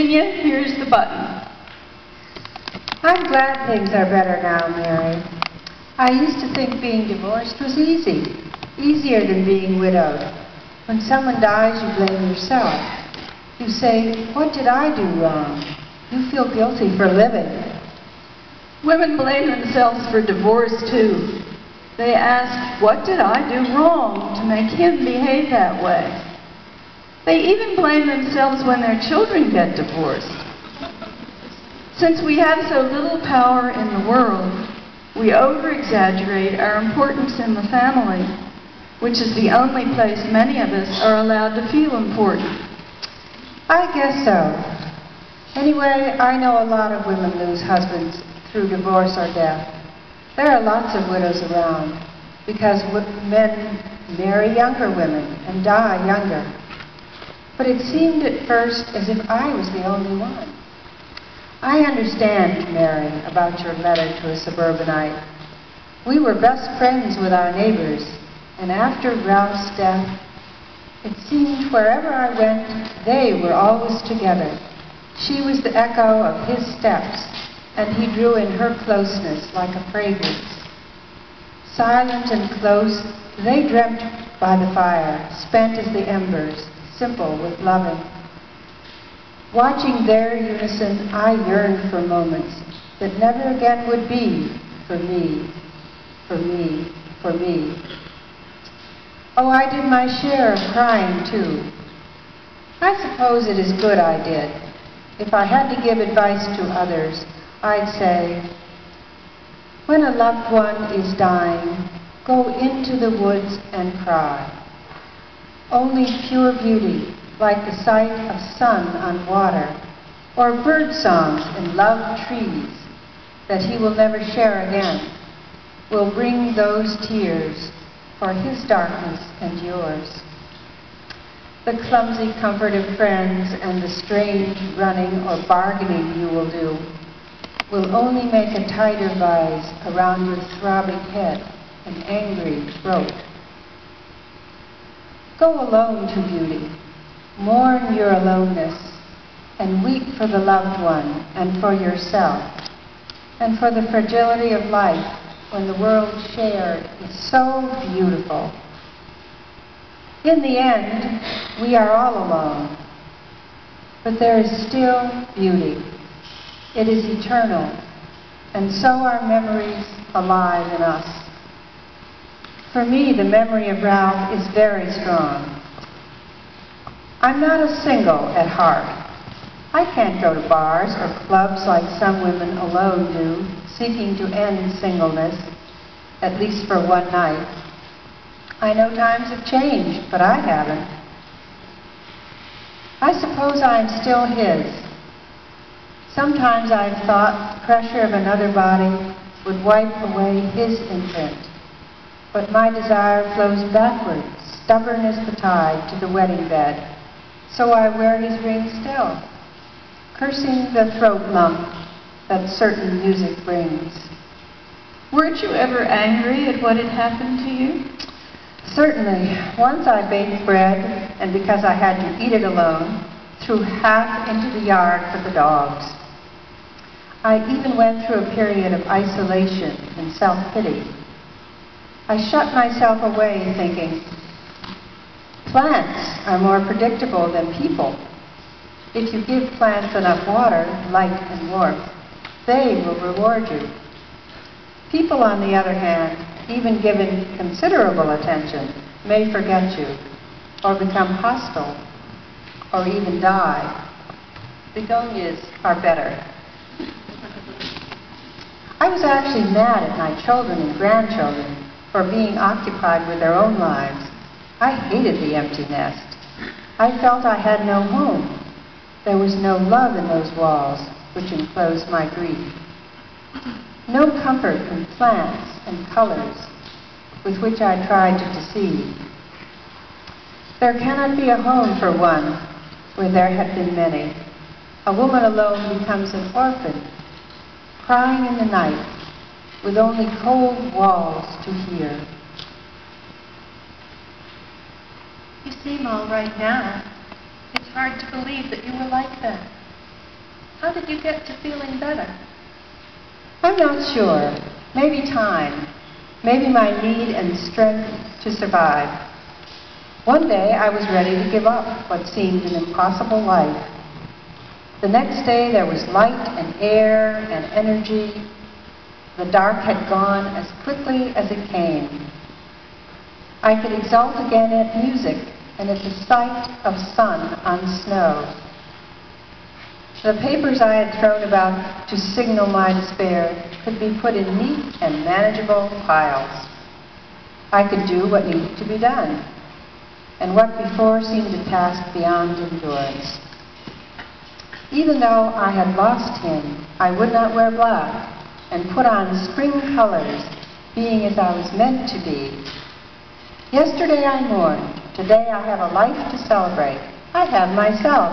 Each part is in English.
Virginia, here's the button. I'm glad things are better now, Mary. I used to think being divorced was easy, easier than being widowed. When someone dies, you blame yourself. You say, what did I do wrong? You feel guilty for living. Women blame themselves for divorce, too. They ask, what did I do wrong to make him behave that way? They even blame themselves when their children get divorced. Since we have so little power in the world, we over-exaggerate our importance in the family, which is the only place many of us are allowed to feel important. I guess so. Anyway, I know a lot of women lose husbands through divorce or death. There are lots of widows around because men marry younger women and die younger. But it seemed at first as if I was the only one. I understand, Mary, about your letter to a suburbanite. We were best friends with our neighbors, and after Ralph's death, it seemed wherever I went, they were always together. She was the echo of his steps, and he drew in her closeness like a fragrance. Silent and close, they dreamt by the fire, spent as the embers, simple with loving. Watching their unison, I yearned for moments that never again would be for me, for me, for me. Oh, I did my share of crying, too. I suppose it is good I did. If I had to give advice to others, I'd say, when a loved one is dying, go into the woods and cry. Only pure beauty, like the sight of sun on water, or bird songs and loved trees that he will never share again, will bring those tears for his darkness and yours. The clumsy comfort of friends and the strange running or bargaining you will do will only make a tighter vise around your throbbing head and angry throat. Go alone to beauty, mourn your aloneness, and weep for the loved one and for yourself, and for the fragility of life when the world shared is so beautiful. In the end, we are all alone, but there is still beauty. It is eternal, and so are memories alive in us. For me, the memory of Ralph is very strong. I'm not a single at heart. I can't go to bars or clubs like some women alone do, seeking to end singleness, at least for one night. I know times have changed, but I haven't. I suppose I am still his, Sometimes I've thought the pressure of another body would wipe away his imprint. But my desire flows backward, stubborn as the tide, to the wedding bed. So I wear his ring still, cursing the throat lump that certain music brings. Weren't you ever angry at what had happened to you? Certainly. Once I baked bread, and because I had to eat it alone, threw half into the yard for the dogs. I even went through a period of isolation and self-pity. I shut myself away thinking, plants are more predictable than people. If you give plants enough water, light, and warmth, they will reward you. People, on the other hand, even given considerable attention, may forget you, or become hostile, or even die. Begonias are better. I was actually mad at my children and grandchildren for being occupied with their own lives. I hated the empty nest. I felt I had no home. There was no love in those walls which enclosed my grief. No comfort in plants and colors with which I tried to deceive. There cannot be a home for one where there have been many. A woman alone becomes an orphan crying in the night with only cold walls to hear. You seem all right now. It's hard to believe that you were like that. How did you get to feeling better? I'm not sure. Maybe time. Maybe my need and strength to survive. One day I was ready to give up what seemed an impossible life. The next day there was light and air and energy. The dark had gone as quickly as it came. I could exult again at music and at the sight of sun on snow. The papers I had thrown about to signal my despair could be put in neat and manageable piles. I could do what needed to be done, and what before seemed a task beyond endurance. Even though I had lost him, I would not wear black and put on spring colors, being as I was meant to be. Yesterday I mourned. Today I have a life to celebrate. I have myself.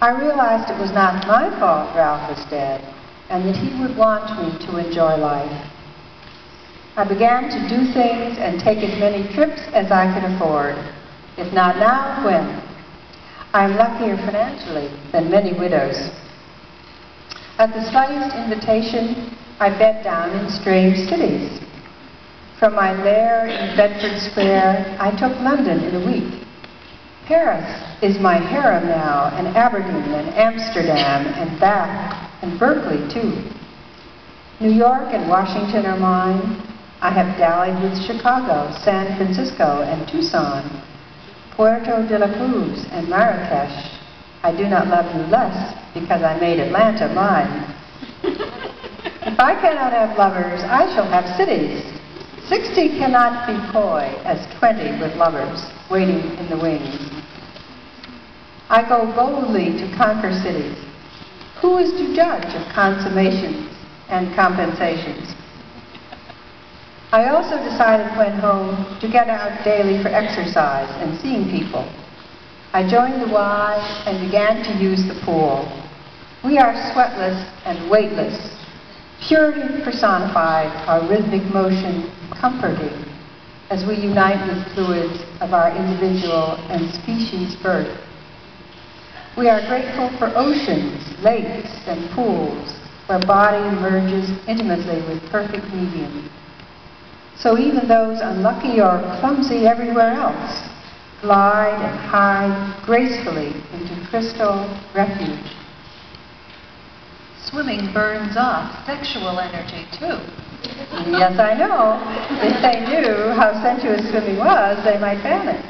I realized it was not my fault Ralph was dead, and that he would want me to enjoy life. I began to do things and take as many trips as I could afford. If not now, when? I'm luckier financially than many widows. At the slightest invitation, I bed down in strange cities. From my lair in Bedford Square, I took London in a week. Paris is my harem now, and Aberdeen, and Amsterdam, and Bath, and Berkeley, too. New York and Washington are mine. I have dallied with Chicago, San Francisco, and Tucson, Puerto de la Cruz and Marrakesh. I do not love you less because I made Atlanta mine. if I cannot have lovers, I shall have cities. Sixty cannot be coy as twenty with lovers waiting in the wings. I go boldly to conquer cities. Who is to judge of consummations and compensations? I also decided when home to get out daily for exercise and seeing people. I joined the Y and began to use the pool. We are sweatless and weightless. Purity personified, our rhythmic motion comforting as we unite with fluids of our individual and species birth. We are grateful for oceans, lakes, and pools where body merges intimately with perfect medium. So even those unlucky or clumsy everywhere else glide and hide gracefully into crystal refuge. Swimming burns off sexual energy too. Yes, I know. If they knew how sensuous swimming was, they might ban it.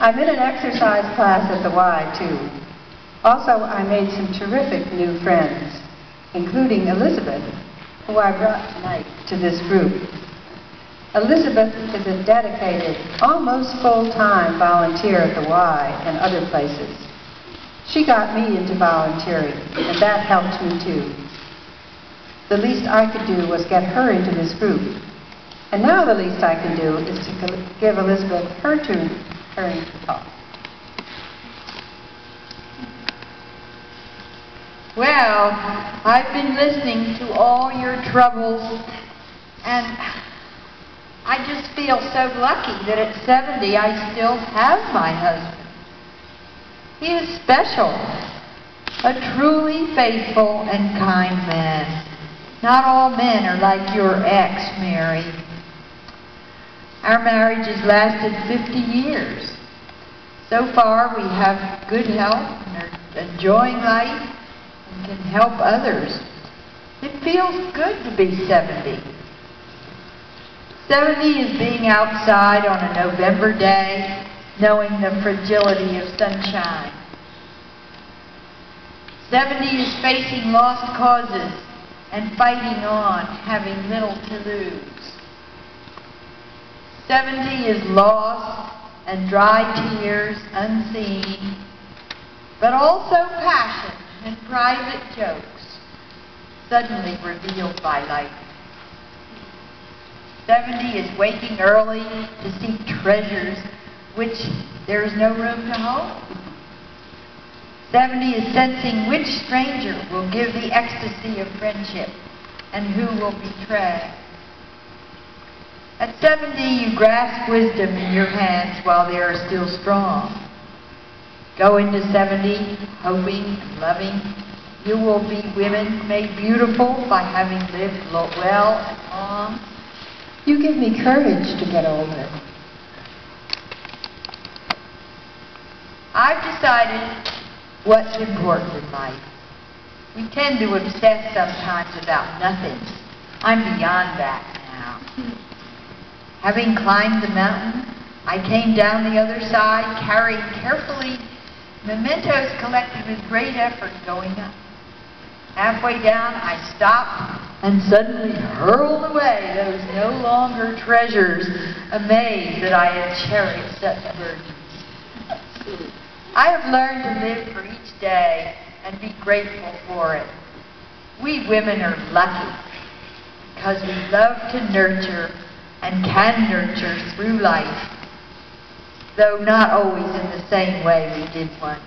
I'm in an exercise class at the Y, too. Also, I made some terrific new friends, including Elizabeth, who I brought tonight to this group. Elizabeth is a dedicated, almost full-time volunteer at the Y and other places. She got me into volunteering, and that helped me too. The least I could do was get her into this group. And now the least I can do is to give Elizabeth her turn, turn to talk. Well, I've been listening to all your troubles, and I just feel so lucky that at 70 I still have my husband. He is special, a truly faithful and kind man. Not all men are like your ex, Mary. Our marriage has lasted 50 years. So far, we have good health and are enjoying life and can help others. It feels good to be 70. 70 is being outside on a November day, knowing the fragility of sunshine. 70 is facing lost causes and fighting on, having little to lose. 70 is lost and dry tears unseen, but also passion and private jokes suddenly revealed by light. 70 is waking early to seek treasures which there is no room to hold. 70 is sensing which stranger will give the ecstasy of friendship and who will betray. At 70, you grasp wisdom in your hands while they are still strong. Go into 70 hoping and loving you will be women made beautiful by having lived well and long. You give me courage to get older. I've decided what's important in life. We tend to obsess sometimes about nothing. I'm beyond that now. Having climbed the mountain, I came down the other side carrying carefully mementos collected with great effort going up. Halfway down, I stopped and suddenly hurled away those no longer treasures, amazed that I had cherished such burdens. I have learned to live for each day and be grateful for it. We women are lucky because we love to nurture and can nurture through life, though not always in the same way we did once.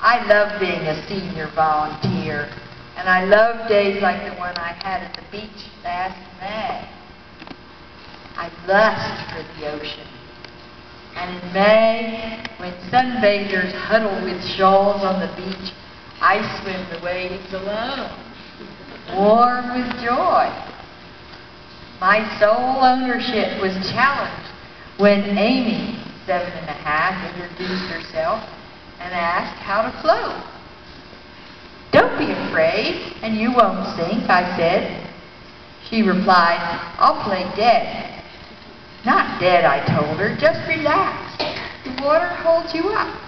I love being a senior volunteer, and I love days like the one I had at the beach last May. I lust for the ocean. And in May, when sunbathers huddle with shawls on the beach, I swim the waves alone, warm with joy. My sole ownership was challenged when Amy, seven and a half, introduced herself and asked how to float. Don't be afraid, and you won't sink, I said. She replied, I'll play dead. Not dead, I told her, just relax. The water holds you up.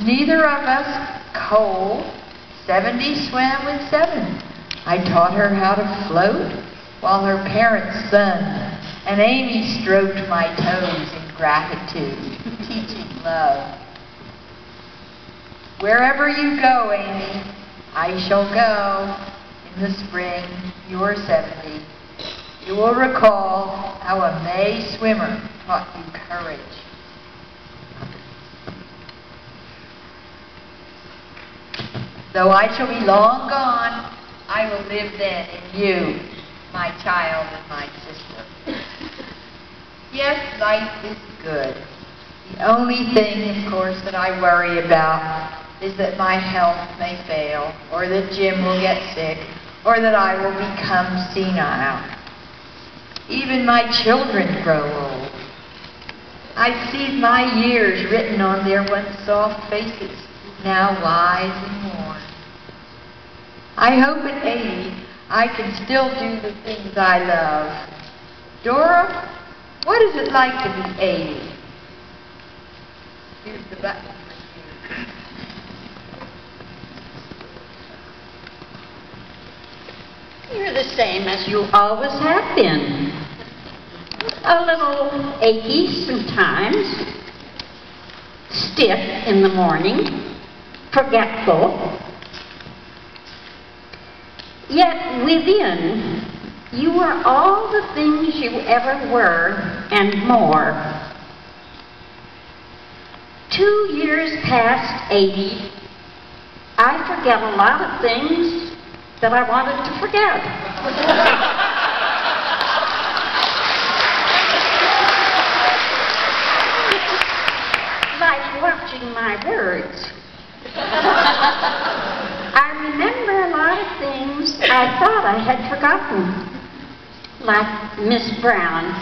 Neither of us cold. 70 swam with seven. I taught her how to float while her parents sunned, and Amy stroked my toes in gratitude, teaching love. Wherever you go, Amy, I shall go. In the spring, you are 70. You will recall how a May swimmer taught you courage. Though I shall be long gone, I will live then in you, my child and my sister. Yes, life is good. The only thing, of course, that I worry about is that my health may fail, or that Jim will get sick, or that I will become senile. Even my children grow old. I see my years written on their once soft faces, now wise and worn. I hope at 80 I can still do the things I love. Dora, what is it like to be 80? Here's the button. You're the same as you always have been. A little achy sometimes, stiff in the morning, forgetful. Yet within, you are all the things you ever were and more. Two years past 80, I forget a lot of things that I wanted to forget. like watching my words. I remember a lot of things I thought I had forgotten. Like Miss Brown,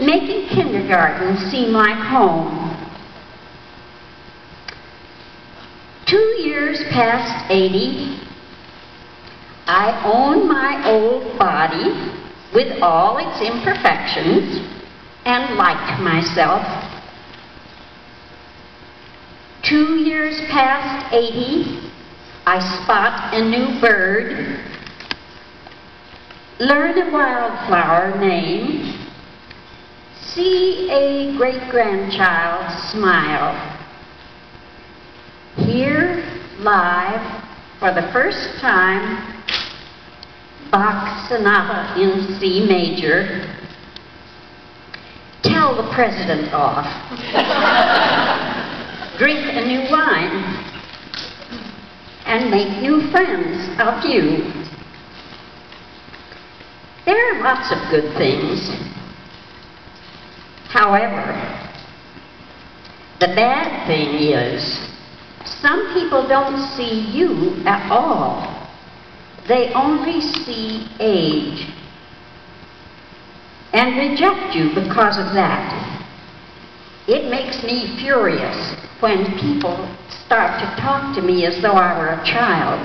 making kindergarten seem like home. Two years past 80, I own my old body with all its imperfections and like myself. Two years past 80, I spot a new bird, learn a wildflower name, see a great-grandchild smile, hear live for the first time Bach Sonata in C major. Tell the president off. Drink a new wine. And make new friends of you. There are lots of good things. However, The bad thing is, some people don't see you at all. They only see age and reject you because of that. It makes me furious when people start to talk to me as though I were a child.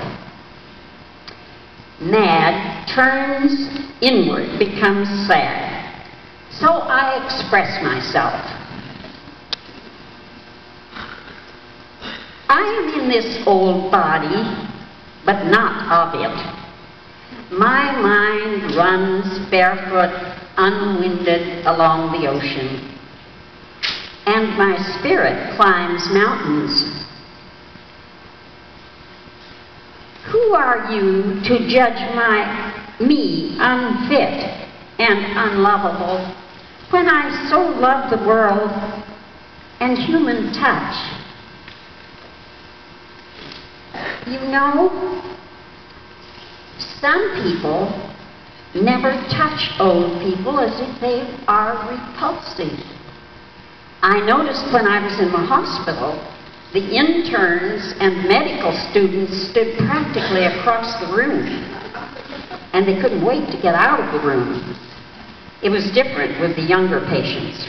Mad turns inward, becomes sad. So I express myself. I am in this old body, but not of it. My mind runs barefoot, unwinded along the ocean, and my spirit climbs mountains. Who are you to judge my me unfit and unlovable when I so love the world and human touch? You know, some people never touch old people as if they are repulsive. I noticed when I was in the hospital, the interns and medical students stood practically across the room, and they couldn't wait to get out of the room. It was different with the younger patients.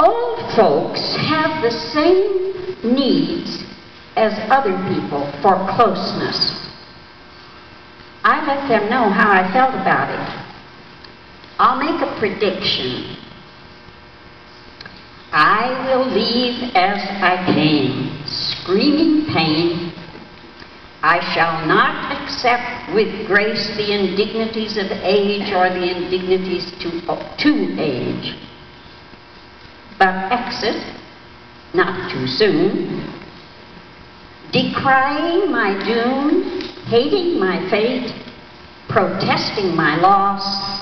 Old folks have the same needs as other people for closeness. I let them know how I felt about it. I'll make a prediction. I will leave as I came, screaming pain. I shall not accept with grace the indignities of age or the indignities to, to age, but exit, not too soon, decrying my doom, hating my fate, protesting my loss,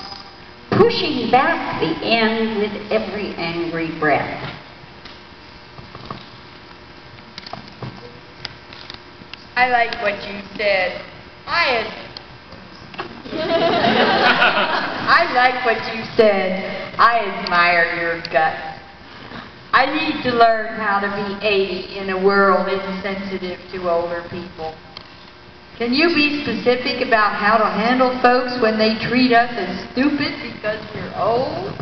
pushing back the end with every angry breath. I like what you said. I ad- I like what you said. I admire your guts. I need to learn how to be 80 in a world insensitive to older people. Can you be specific about how to handle folks when they treat us as stupid because we're old?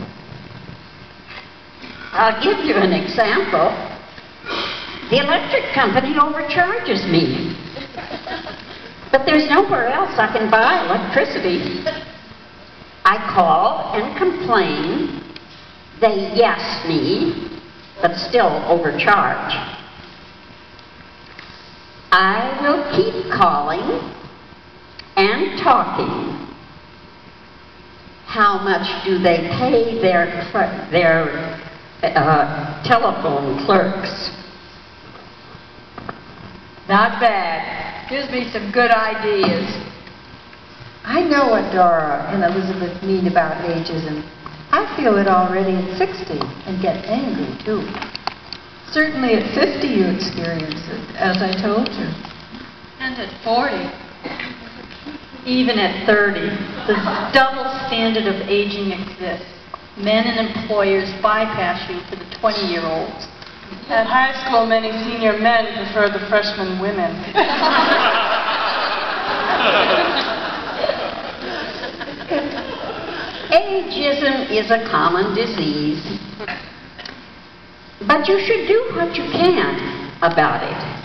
I'll give you an example. The electric company overcharges me. But there's nowhere else I can buy electricity. I call and complain. They yes me, but still overcharge. I will keep calling and talking. How much do they pay their, their uh, telephone clerks? Not bad. Gives me some good ideas. I know what Dora and Elizabeth mean about ageism. I feel it already at 60 and get angry too. Certainly at 50 you experience it, as I told you. And at 40. Even at 30. The double standard of aging exists. Men and employers bypass you for the 20-year-olds. At high school, many senior men prefer the freshman women. Ageism is a common disease. But you should do what you can about it.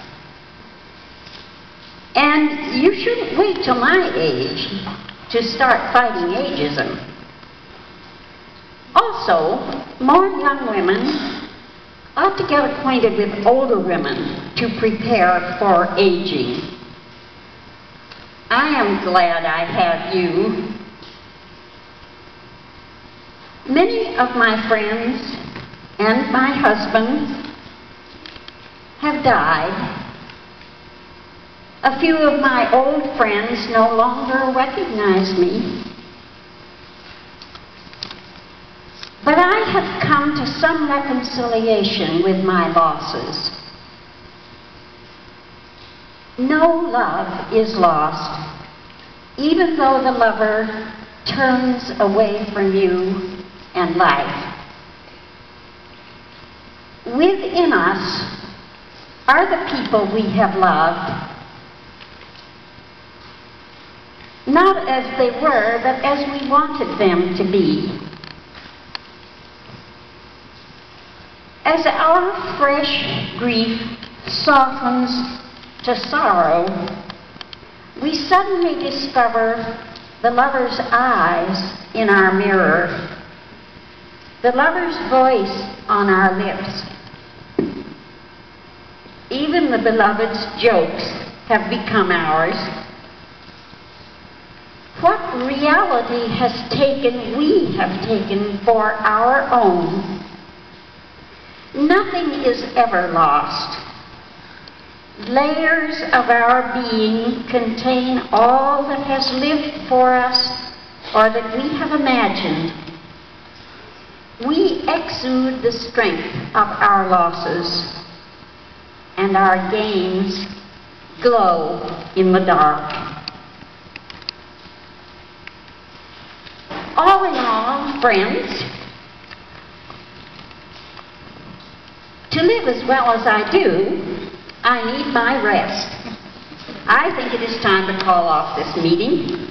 And you shouldn't wait till my age to start fighting ageism. Also, more young women ought to get acquainted with older women to prepare for aging. I am glad I have you. Many of my friends and my husband have died. A few of my old friends no longer recognize me. But I have come to some reconciliation with my losses. No love is lost, even though the lover turns away from you and life. within us are the people we have loved. Not as they were, but as we wanted them to be. As our fresh grief softens to sorrow, we suddenly discover the lover's eyes in our mirror, the lover's voice on our lips. Even the beloved's jokes have become ours. What reality has taken, we have taken for our own. Nothing is ever lost. Layers of our being contain all that has lived for us or that we have imagined. We exude the strength of our losses, and our gains glow in the dark. All in all, friends, to live as well as I do, I need my rest. I think it is time to call off this meeting.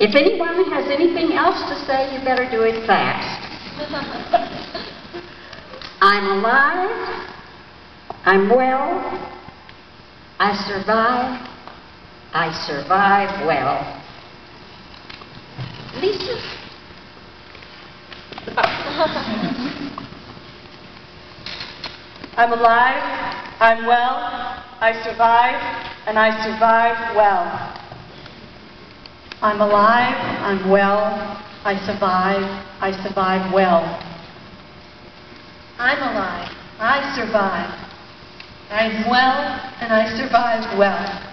If anyone has anything else to say, you better do it fast. I'm alive. I'm well. I survive. I survive well. Lisa? I'm alive, I'm well, I survive, and I survive well. I'm alive, I'm well, I survive, I survive well. I'm alive, I survive, I'm well, and I survive well.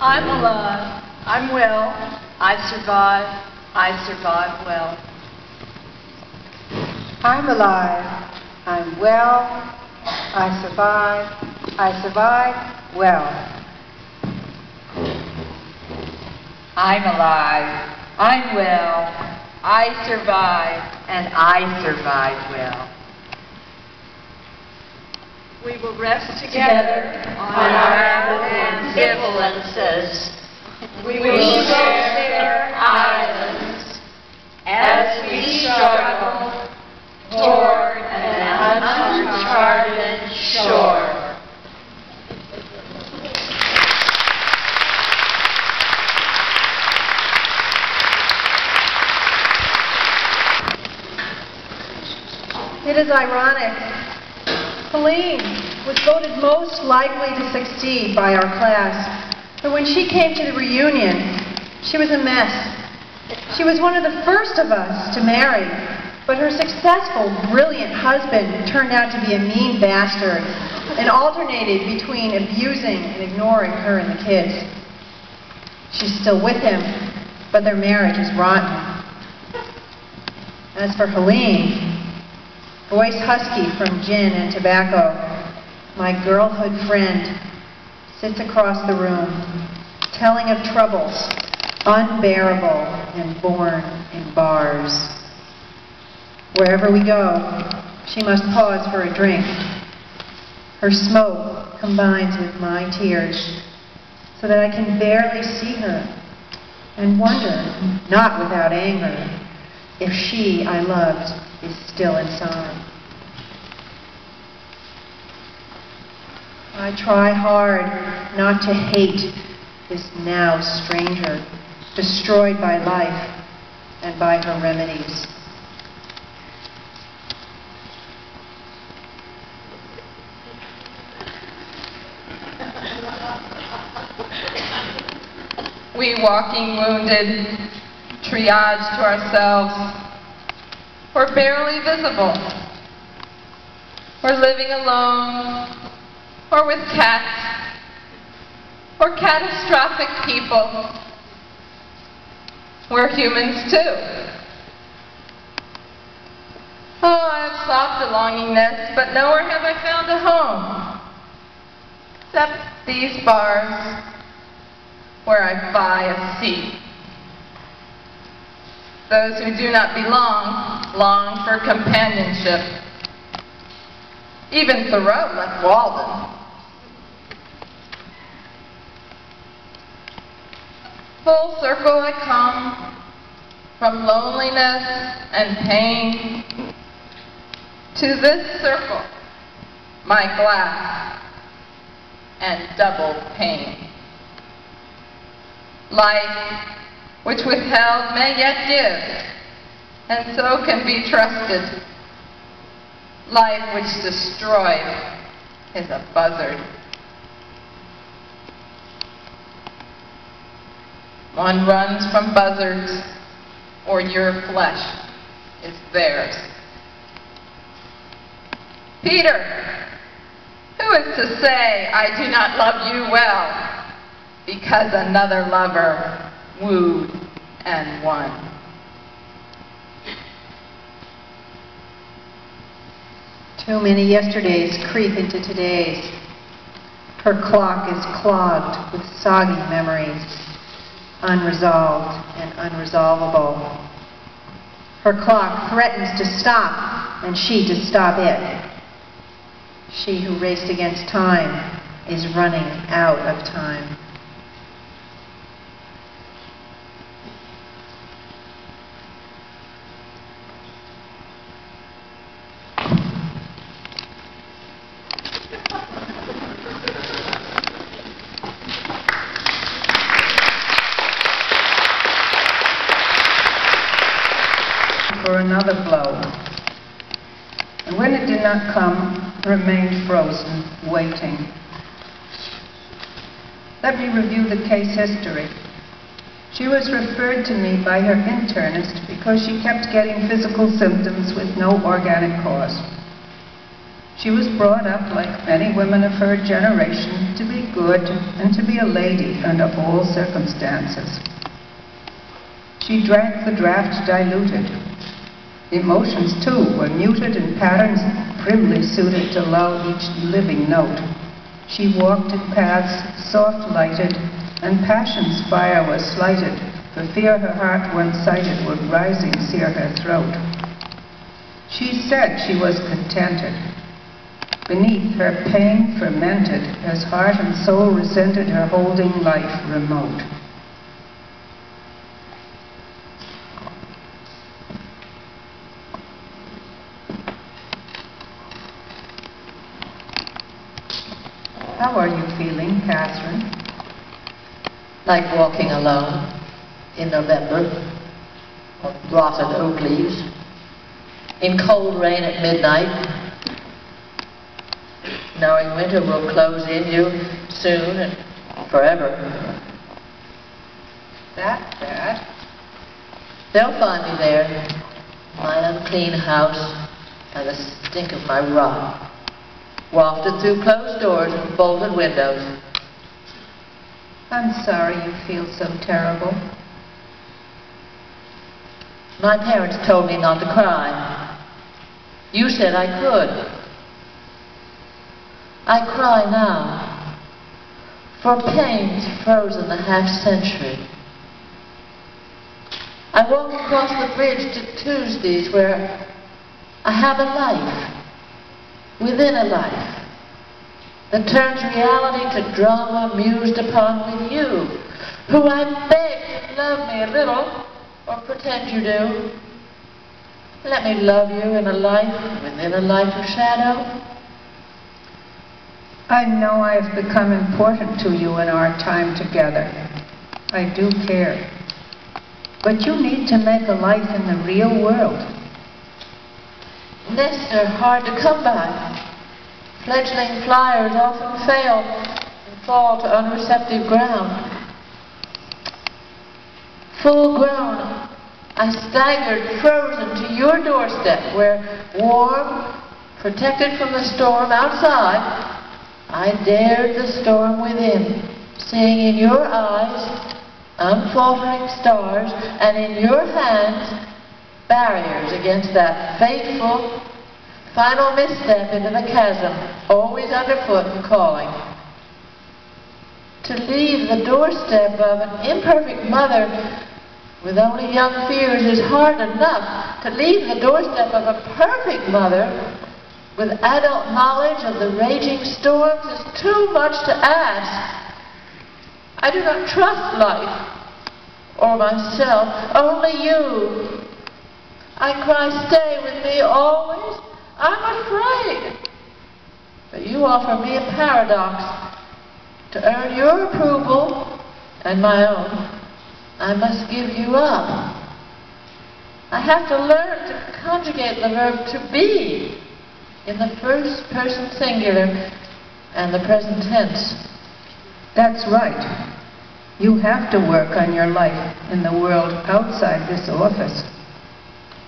I'm alive, I'm well, I survive, I survive well. I'm alive. I'm well. I survive. I survive well. I'm alive. I'm well. I survive, and I survive well. We will rest Together on our ambivalences, we will share islands as we struggle toward an uncharted shore. It is ironic. Helene was voted most likely to succeed by our class, but when she came to the reunion, she was a mess. She was one of the first of us to marry, but her successful, brilliant husband turned out to be a mean bastard and alternated between abusing and ignoring her and the kids. She's still with him, but their marriage is rotten. As for Helene, voice husky from gin and tobacco, my girlhood friend sits across the room, telling of troubles unbearable and born in bars. Wherever we go, she must pause for a drink. Her smoke combines with my tears so that I can barely see her and wonder, not without anger, if she I loved is still inside. I try hard not to hate this now stranger, destroyed by life and by her remedies. We walking wounded, triage to ourselves. We're barely visible. We're living alone, or with cats, or catastrophic people. We're humans too. Oh, I have sought a longing nest, but nowhere have I found a home. Except these bars where I buy a seat. Those who do not belong long for companionship. Even Thoreau left Walden. Full circle I come from loneliness and pain to this circle, my glass and double pain. Life, which withheld may yet give, and so can be trusted. Life which destroyed is a buzzard. One runs from buzzards, or your flesh is theirs. Peter, who is to say I do not love you well, because another lover wooed and won? Too many yesterdays creep into today's. Her clock is clogged with soggy memories, unresolved and unresolvable. Her clock threatens to stop, and she to stop it. She who raced against time is running out of time. for another blow. And when it did not come, remained frozen, waiting. Let me review the case history. She was referred to me by her internist because she kept getting physical symptoms with no organic cause. She was brought up, like many women of her generation, to be good and to be a lady under all circumstances. She drank the draft diluted. Emotions, too, were muted in patterns primly suited to lull each living note. She walked in paths soft-lighted, and passion's fire was slighted, for fear her heart, once sighted, would rising sear her throat. She said she was contented. Beneath her pain fermented, as heart and soul resented her holding life remote. How are you feeling, Catherine? like walking alone in November on rotted oak leaves, in cold rain at midnight, knowing winter will close in you soon and forever. That bad? They'll find me there, my unclean house and the stink of my rot, wafted through closed doors and bolted windows. I'm sorry you feel so terrible. My parents told me not to cry. You said I could. I cry now for pains frozen a half century. I walk across the bridge to Tuesdays where I have a life within a life that turns reality to drama mused upon with you, who I beg love me a little, or pretend you do. Let me love you in a life within a life of shadow. I know I've become important to you in our time together. I do care. But you need to make a life in the real world. Nests are hard to come by. Fledgling flyers often fail and fall to unreceptive ground. Full grown, I staggered frozen to your doorstep where, warm, protected from the storm outside, I dared the storm within, seeing in your eyes unfaltering stars and in your hands barriers against that fateful final misstep into the chasm, always underfoot and calling. To leave the doorstep of an imperfect mother with only young fears is hard enough. To leave the doorstep of a perfect mother with adult knowledge of the raging storms is too much to ask. I do not trust life or myself, only you. I cry, stay with me always. I'm afraid. But you offer me a paradox. To earn your approval and my own, I must give you up. I have to learn to conjugate the verb to be in the first person singular and the present tense. That's right. You have to work on your life in the world outside this office.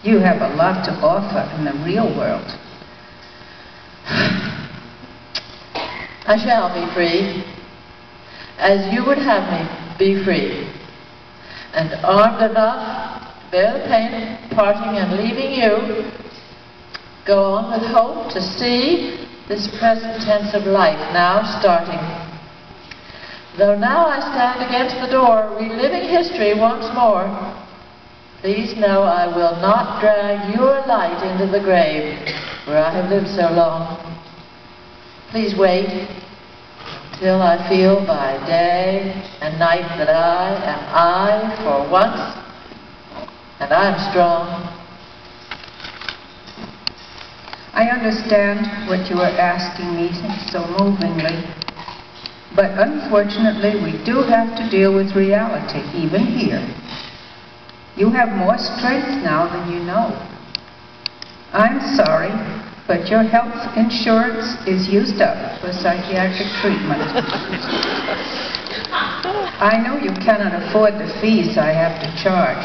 You have a lot to offer in the real world. I shall be free, as you would have me be free, and armed enough bear the pain parting and leaving you, go on with hope to see this present tense of life now starting. Though now I stand against the door, reliving history once more, please know I will not drag your light into the grave where I have lived so long. Please wait until I feel by day and night that I am I for once, and I am strong. I understand what you are asking me so movingly, but unfortunately we do have to deal with reality, even here. You have more strength now than you know. I'm sorry, but your health insurance is used up for psychiatric treatment. I know you cannot afford the fees I have to charge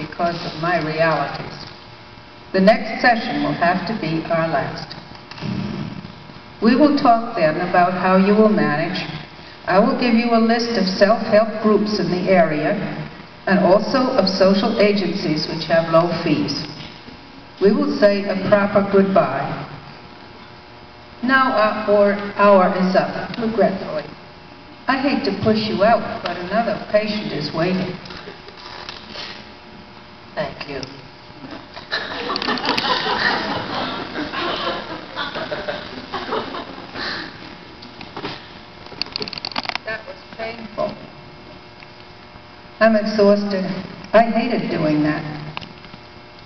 because of my realities. The next session will have to be our last. We will talk then about how you will manage. I will give you a list of self-help groups in the area and also of social agencies which have low fees. We will say a proper goodbye. Now our hour is up, regretfully. I hate to push you out, but another patient is waiting. Thank you. That was painful. I'm exhausted. I hated doing that.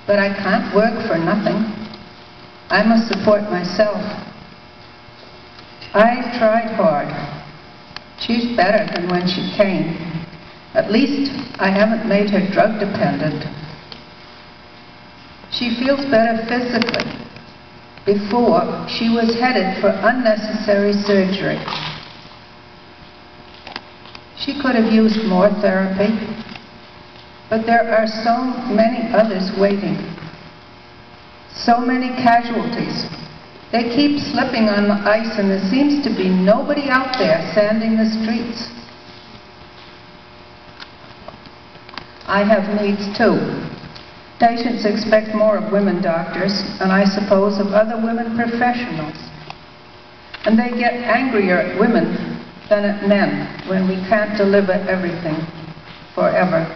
But I can't work for nothing. I must support myself. I tried hard. She's better than when she came. At least I haven't made her drug dependent. She feels better physically. Before, she was headed for unnecessary surgery. She could have used more therapy, but there are so many others waiting. So many casualties. They keep slipping on the ice and there seems to be nobody out there sanding the streets. I have needs too. Patients expect more of women doctors, and I suppose of other women professionals. And they get angrier at women than men when we can't deliver everything forever.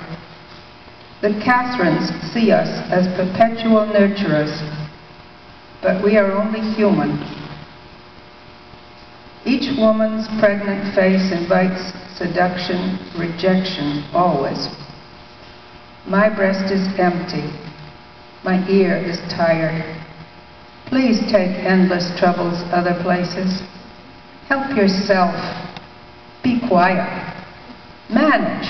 The Catherines see us as perpetual nurturers, but we are only human. Each woman's pregnant face invites seduction, rejection, always. My breast is empty. My ear is tired. Please take endless troubles other places. Help yourself. Be quiet. Manage.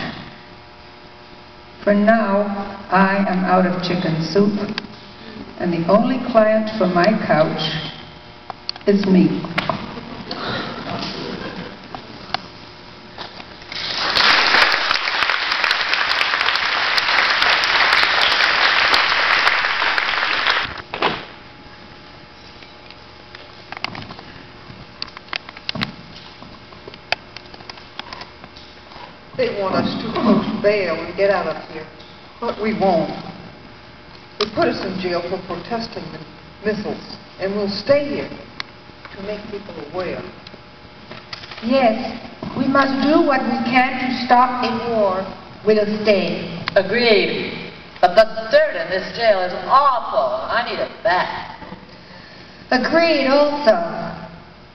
For now, I am out of chicken soup, and the only client for my couch is me. They want us to post bail and get out of here, but we won't. They put us in jail for protesting the missiles, and we'll stay here to make people aware. Yes, we must do what we can to stop a war. We'll stay. Agreed. But the dirt in this jail is awful. I need a bath. Agreed also.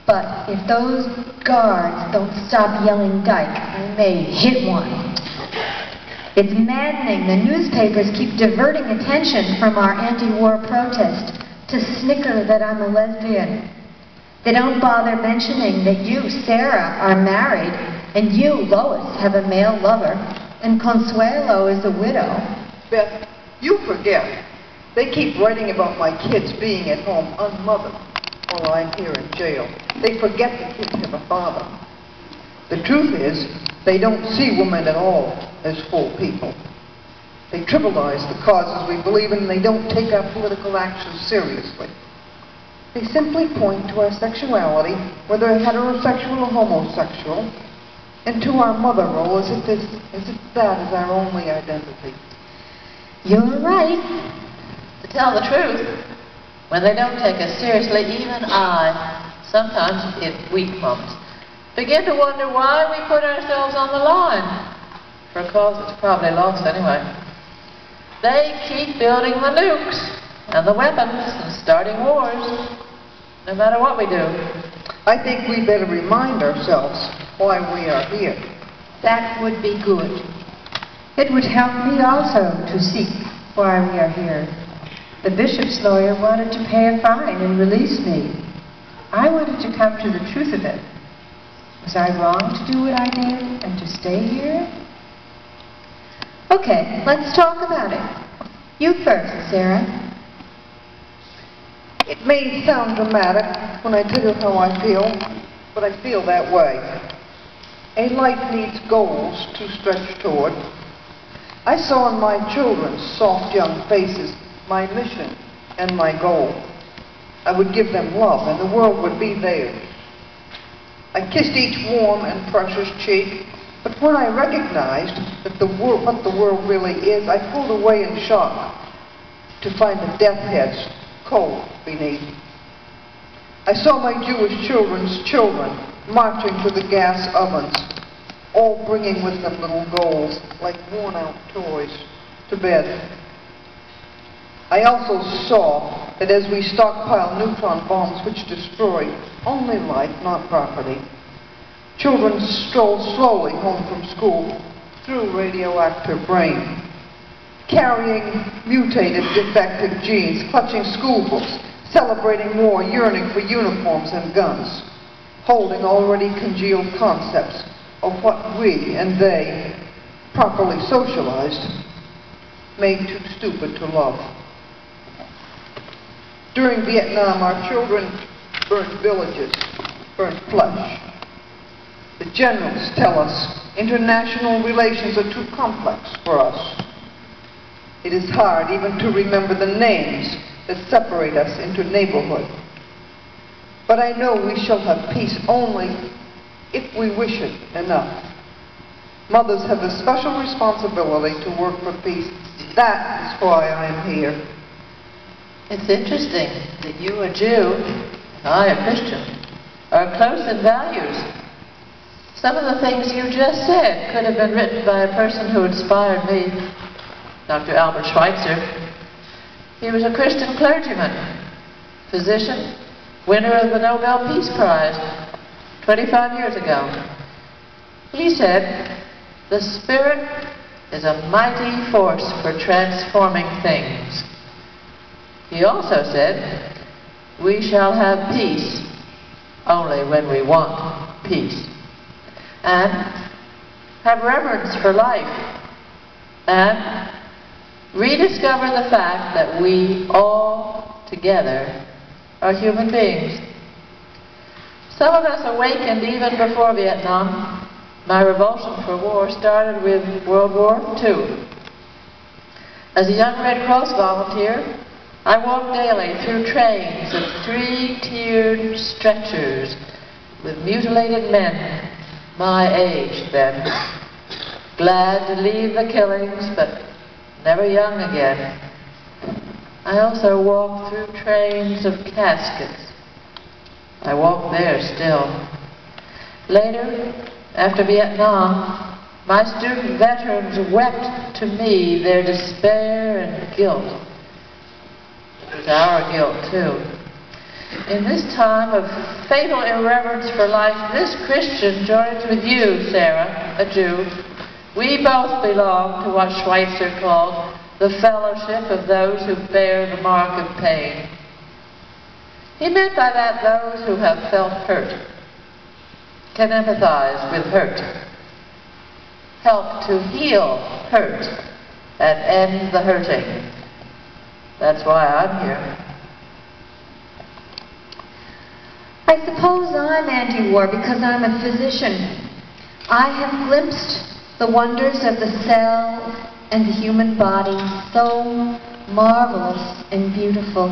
But if those guards don't stop yelling dyke, I may hit one. It's maddening. The newspapers keep diverting attention from our anti-war protest to snicker that I'm a lesbian. They don't bother mentioning that you, Sarah, are married, and you, Lois, have a male lover, and Consuelo is a widow. Beth, you forget. They keep writing about my kids being at home unmothered while I'm here in jail. They forget the kids have a father. The truth is, they don't see women at all as full people. They trivialize the causes we believe in and they don't take our political actions seriously. They simply point to our sexuality, whether heterosexual or homosexual, and to our mother role as if, this, as if that is our only identity. You're right. To tell the truth, when they don't take us seriously, even I, sometimes in weak moments, begin to wonder why we put ourselves on the line for a cause that's probably lost anyway. They keep building the nukes and the weapons and starting wars, no matter what we do. I think we better remind ourselves why we are here. That would be good. It would help me also to seek why we are here. The bishop's lawyer wanted to pay a fine and release me. I wanted to come to the truth of it. Was I wrong to do what I did and to stay here? Okay, let's talk about it. You first, Sarah. It may sound dramatic when I tell you how I feel, but I feel that way. A life needs goals to stretch toward. I saw in my children's soft young faces my mission and my goal. I would give them love and the world would be theirs. I kissed each warm and precious cheek, but when I recognized that the world, what the world really is, I pulled away in shock to find the death heads cold beneath. I saw my Jewish children's children marching to the gas ovens, all bringing with them little goals like worn-out toys to bed. I also saw that as we stockpile neutron bombs which destroy only life, not property, children stroll slowly home from school through radioactive brain, carrying mutated, defective genes, clutching school books, celebrating war, yearning for uniforms and guns, holding already congealed concepts of what we and they, properly socialized, made too stupid to love. During Vietnam, our children burned villages, burned flesh. The generals tell us international relations are too complex for us. It is hard even to remember the names that separate us into neighborhood. But I know we shall have peace only if we wish it enough. Mothers have a special responsibility to work for peace. That is why I am here. It's interesting that you, a Jew, and I, a Christian, are close in values. Some of the things you just said could have been written by a person who inspired me, Dr. Albert Schweitzer. He was a Christian clergyman, physician, winner of the Nobel Peace Prize 25 years ago. He said, the Spirit is a mighty force for transforming things. He also said, we shall have peace only when we want peace. And have reverence for life. And rediscover the fact that we all together are human beings. Some of us awakened even before Vietnam. My revulsion for war started with World War II. As a young Red Cross volunteer, I walked daily through trains of three-tiered stretchers with mutilated men my age then. Glad to leave the killings, but never young again. I also walked through trains of caskets. I walk there still. Later, after Vietnam, my student veterans wept to me their despair and guilt. Was our guilt, too. In this time of fatal irreverence for life, this Christian joins with you, Sarah, a Jew. We both belong to what Schweitzer called the fellowship of those who bear the mark of pain. He meant by that those who have felt hurt, can empathize with hurt, help to heal hurt, and end the hurting. That's why I'm here. I suppose I'm anti-war because I'm a physician. I have glimpsed the wonders of the cell and the human body, so marvelous and beautiful,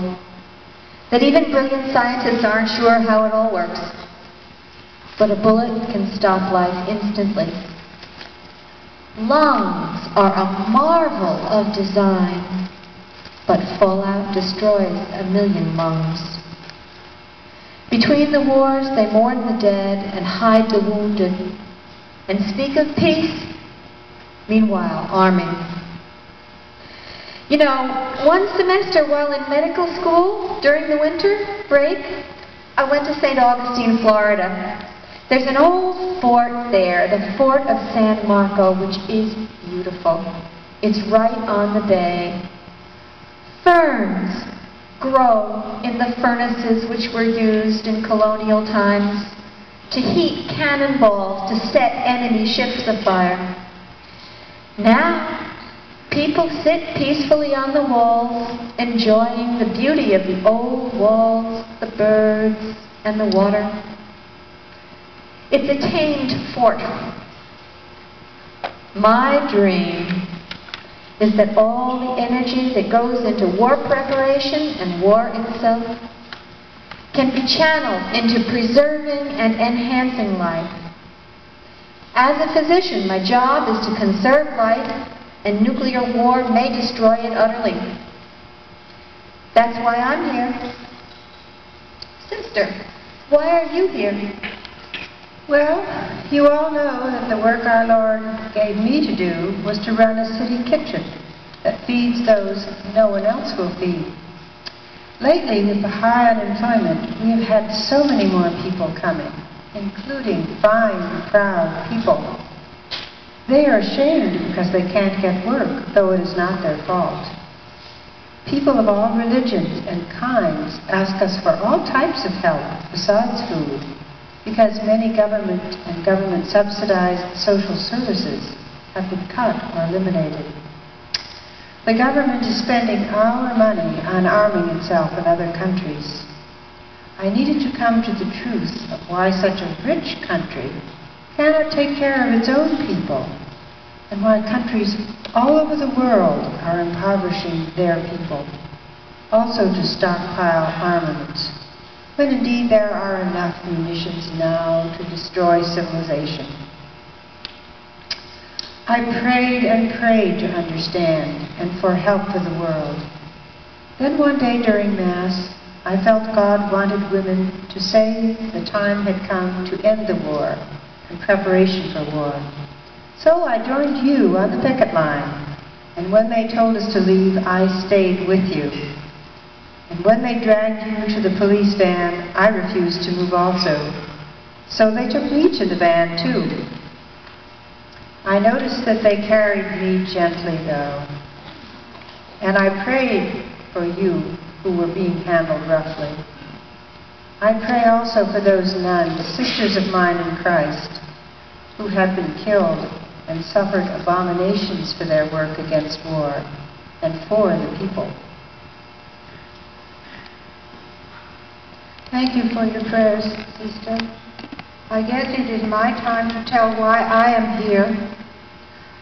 that even brilliant scientists aren't sure how it all works. But a bullet can stop life instantly. Lungs are a marvel of design, but fallout destroys a million lungs. Between the wars, they mourn the dead and hide the wounded, and speak of peace, meanwhile arming. You know, one semester while in medical school, during the winter break, I went to St. Augustine, Florida. There's an old fort there, the Fort of San Marco, which is beautiful. It's right on the bay. Ferns grow in the furnaces which were used in colonial times to heat cannonballs to set enemy ships afire. Now, people sit peacefully on the walls, enjoying the beauty of the old walls, the birds, and the water. It's a tamed fort. My dream is that all the energy that goes into war preparation and war itself can be channeled into preserving and enhancing life. As a physician, my job is to conserve life, and nuclear war may destroy it utterly. That's why I'm here. Sister, why are you here? Well, you all know that the work our Lord gave me to do was to run a city kitchen that feeds those no one else will feed. Lately, with the high unemployment, we have had so many more people coming, including fine, proud people. They are ashamed because they can't get work, though it is not their fault. People of all religions and kinds ask us for all types of help besides food because many government and government subsidized social services have been cut or eliminated. The government is spending our money on arming itself in other countries. I needed to come to the truth of why such a rich country cannot take care of its own people and why countries all over the world are impoverishing their people, also to stockpile armaments when indeed there are enough munitions now to destroy civilization. I prayed and prayed to understand and for help for the world. Then one day during Mass, I felt God wanted women to say the time had come to end the war and preparation for war. So I joined you on the picket line, and when they told us to leave, I stayed with you. And when they dragged you to the police van, I refused to move also. So they took me to the van too. I noticed that they carried me gently though. And I prayed for you who were being handled roughly. I pray also for those nuns, the sisters of mine in Christ, who have been killed and suffered abominations for their work against war and for the people. Thank you for your prayers, sister. I guess it is my time to tell why I am here.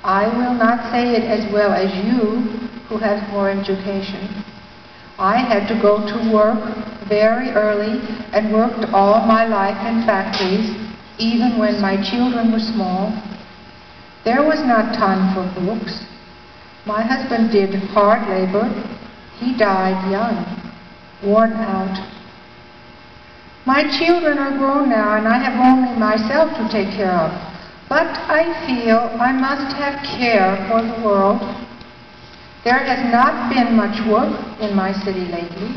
I will not say it as well as you, who have more education. I had to go to work very early and worked all my life in factories, even when my children were small. There was not time for books. My husband did hard labor. He died young, worn out. My children are grown now and I have only myself to take care of. But I feel I must have care for the world. There has not been much work in my city lately.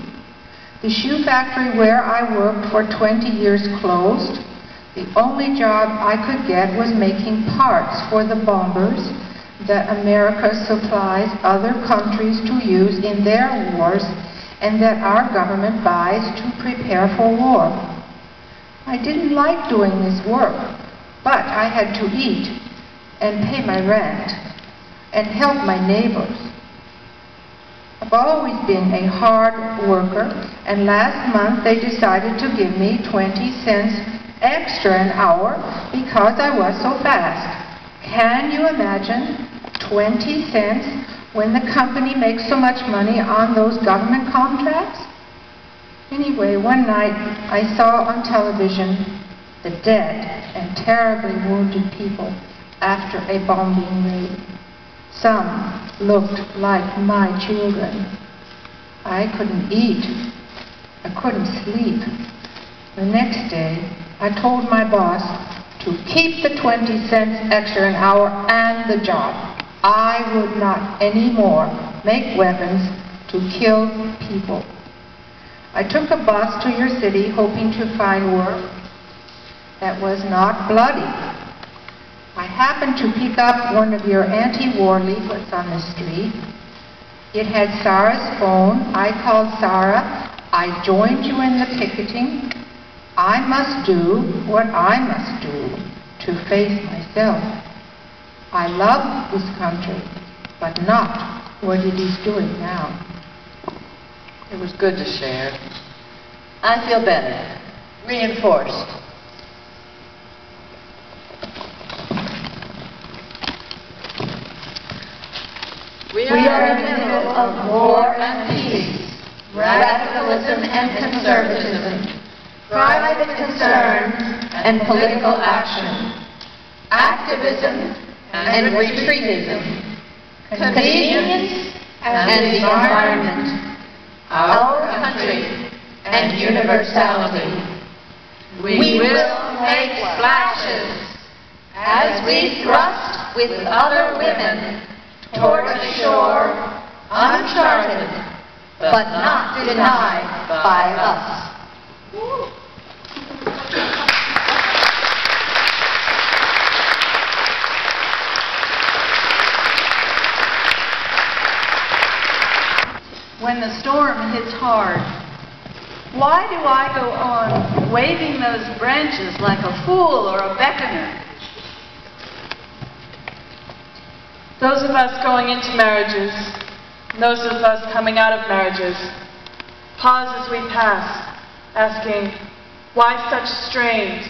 The shoe factory where I worked for 20 years closed. The only job I could get was making parts for the bombers that America supplies other countries to use in their wars and that our government buys to prepare for war. I didn't like doing this work, but I had to eat and pay my rent and help my neighbors. I've always been a hard worker, and last month they decided to give me 20 cents extra an hour because I was so fast. Can you imagine 20 cents when the company makes so much money on those government contracts? Anyway, one night I saw on television the dead and terribly wounded people after a bombing raid. Some looked like my children. I couldn't eat. I couldn't sleep. The next day, I told my boss to keep the 20 cents extra an hour and the job. I would not anymore make weapons to kill people. I took a bus to your city hoping to find work that was not bloody. I happened to pick up one of your anti-war leaflets on the street. It had Sarah's phone. I called Sarah. I joined you in the picketing. I must do what I must do to face myself. I love this country, but not what it is doing now. It was good to share. I feel better, reinforced. We are in the middle of war and peace, radicalism and conservatism, private concern and political action, activism and retreatism, convenience and the environment, our country and universality. We will make splashes as we thrust with other women toward a shore uncharted but not denied by us. When the storm hits hard, why do I go on waving those branches like a fool or a beckoner? Those of us going into marriages, those of us coming out of marriages, pause as we pass, asking, why such strains?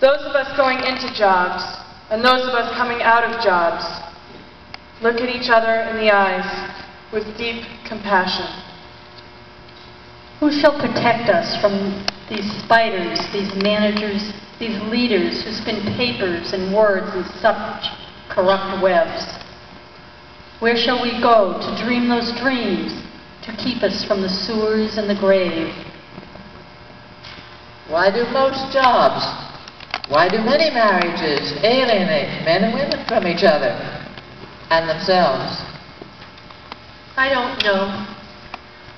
Those of us going into jobs, and those of us coming out of jobs, look at each other in the eyes with deep compassion. Who shall protect us from these spiders, these managers, these leaders who spin papers and words in such corrupt webs? Where shall we go to dream those dreams to keep us from the sewers and the grave? Why do most jobs, why do many marriages alienate men and women from each other and themselves? I don't know.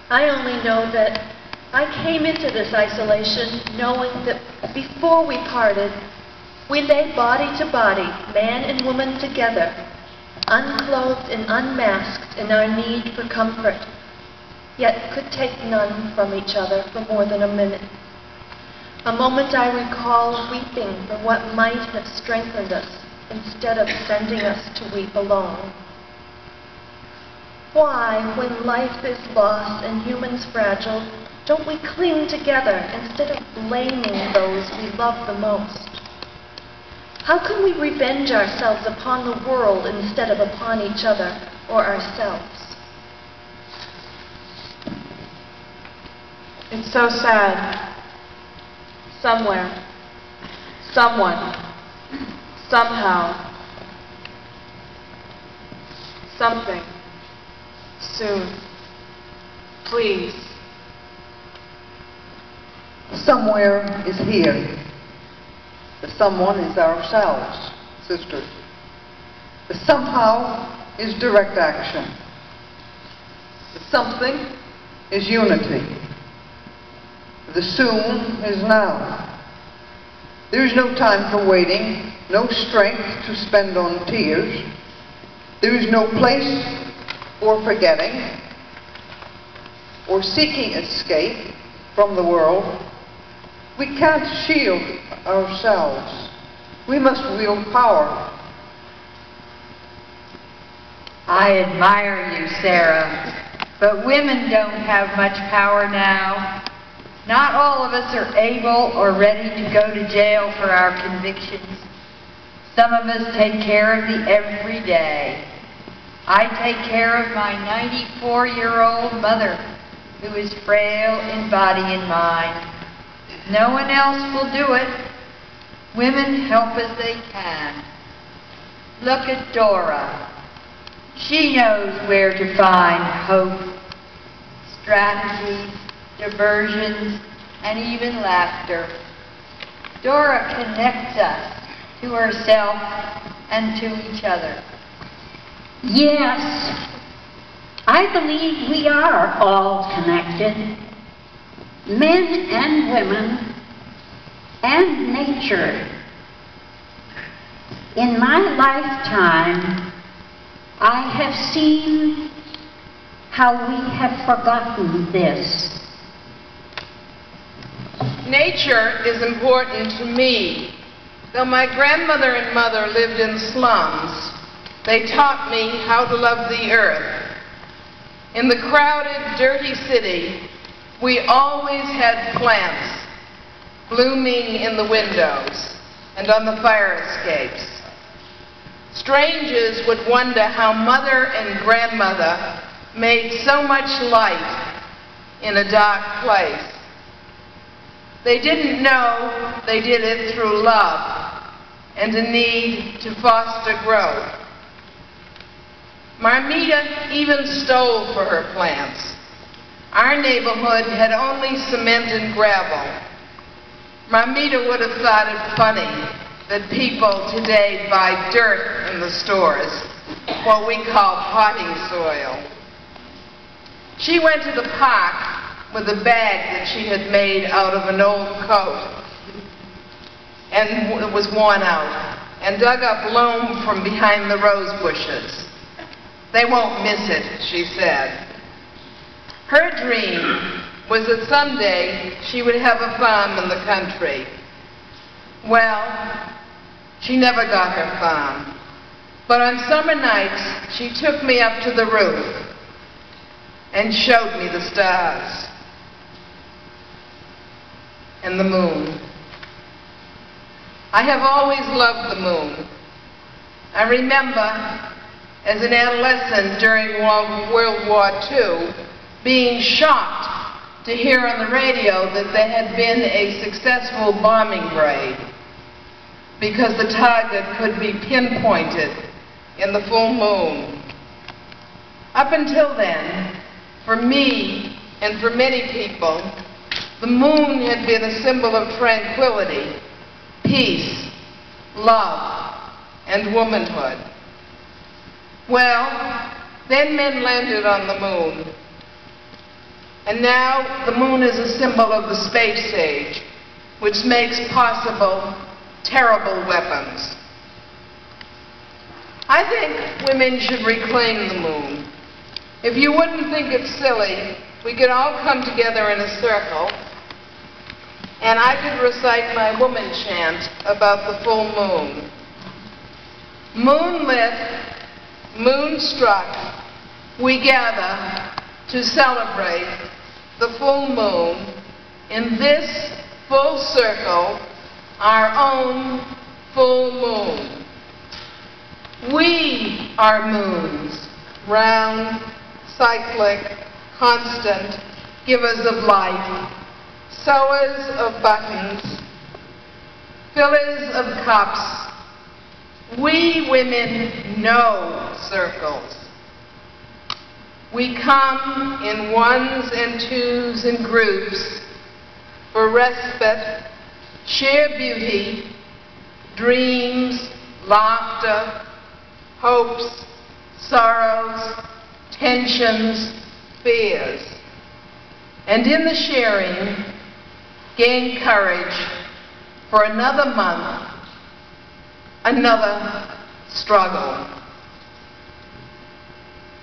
I only know that I came into this isolation knowing that before we parted, we lay body to body, man and woman together, unclothed and unmasked in our need for comfort, yet could take none from each other for more than a minute. A moment I recall weeping for what might have strengthened us instead of sending us to weep alone. Why, when life is lost and humans fragile, don't we cling together instead of blaming those we love the most? How can we revenge ourselves upon the world instead of upon each other or ourselves? It's so sad. Somewhere, someone, somehow, something, soon. Please. Somewhere is here. The someone is ourselves, sisters. The somehow is direct action. The something is unity. The soon is now. There is no time for waiting, no strength to spend on tears. There is no place for forgetting or seeking escape from the world. We can't shield ourselves. We must wield power. I admire you, Sarah, but women don't have much power now. Not all of us are able or ready to go to jail for our convictions. Some of us take care of the everyday. I take care of my 94-year-old mother, who is frail in body and mind. No one else will do it. Women help as they can. Look at Dora. She knows where to find hope, strategies, diversions, and even laughter. Dora connects us to herself and to each other. Yes, I believe we are all connected. Men and women and nature. In my lifetime, I have seen how we have forgotten this. Nature is important to me. Though my grandmother and mother lived in slums, they taught me how to love the earth. In the crowded, dirty city, we always had plants blooming in the windows and on the fire escapes. Strangers would wonder how mother and grandmother made so much light in a dark place. They didn't know they did it through love and a need to foster growth. Marmita even stole for her plants. Our neighborhood had only cement and gravel. Marmita would have thought it funny that people today buy dirt in the stores, what we call potting soil. She went to the park with a bag that she had made out of an old coat and it was worn out and dug up loam from behind the rose bushes. They won't miss it, she said. Her dream was that someday she would have a farm in the country. Well, she never got her farm. But on summer nights, she took me up to the roof and showed me the stars and the moon. I have always loved the moon. I remember as an adolescent during World War II being shocked to hear on the radio that there had been a successful bombing raid because the target could be pinpointed in the full moon. Up until then, for me and for many people, the moon had been a symbol of tranquility, peace, love, and womanhood. Well, then men landed on the moon. And now the moon is a symbol of the space age, which makes possible terrible weapons. I think women should reclaim the moon. If you wouldn't think it silly, we could all come together in a circle and I could recite my woman chant about the full moon. Moonlit, moonstruck, we gather to celebrate the full moon in this full circle, our own full moon. We are moons, round, cyclic, constant, givers of light, sewers of buttons, fillers of cups. We women know circles. We come in ones and twos and groups for respite, share beauty, dreams, laughter, hopes, sorrows, tensions, fears. and in the sharing, gain courage for another month, another struggle.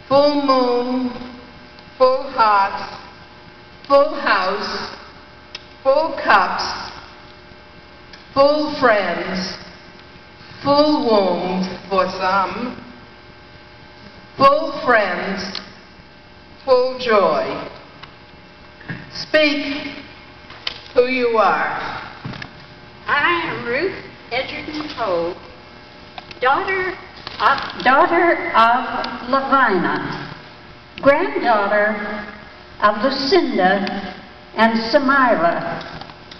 Full moon, full hearts, full house, full cups, full friends, full wounds for some, full friends, full joy. Speak who you are. I am Ruth Edgerton Poe, daughter of, daughter of Lavina, granddaughter of Lucinda and Samira,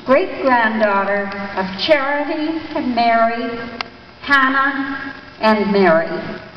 great-granddaughter of Charity and Mary, Hannah and Mary.